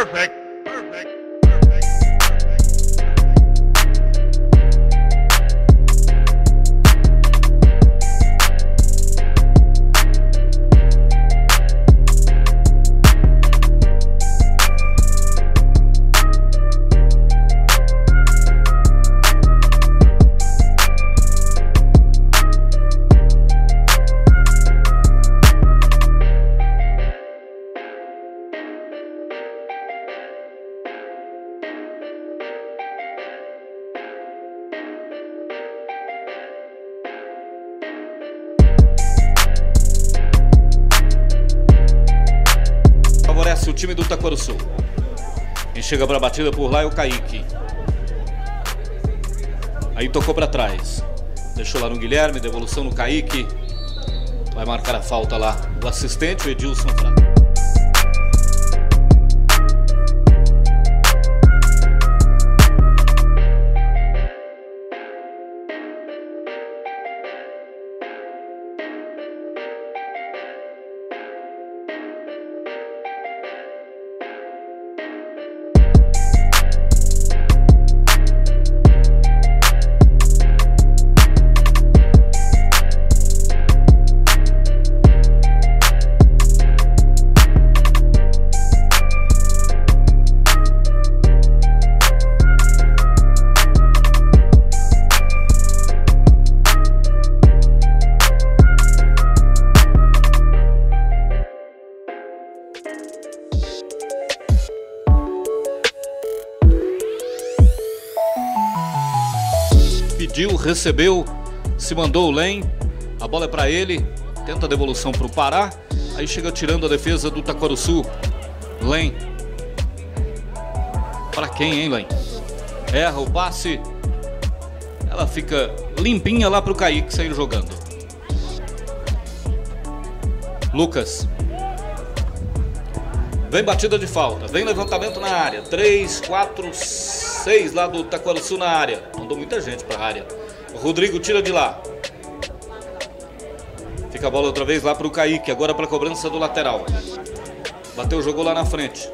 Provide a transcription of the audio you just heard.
Perfect. O time do Taquaruçu. Quem chega para a batida por lá é o Kaique. Aí tocou para trás. Deixou lá no Guilherme, devolução no Kaique. Vai marcar a falta lá o assistente, o Edilson Frade. Pediu, recebeu, se mandou o Len, a bola é para ele, tenta a devolução para o Pará, aí chega tirando a defesa do Taquaruçu. Len. Para quem, hein, Len? Erra o passe. Ela fica limpinha lá para o Kaique sair jogando. Lucas. Vem batida de falta, vem levantamento na área. 3, 4, 6 lá do Taquaruçu na área. Mandou muita gente para a área. Rodrigo tira de lá. Fica a bola outra vez lá para o Kaique, agora para a cobrança do lateral. Bateu, jogou lá na frente.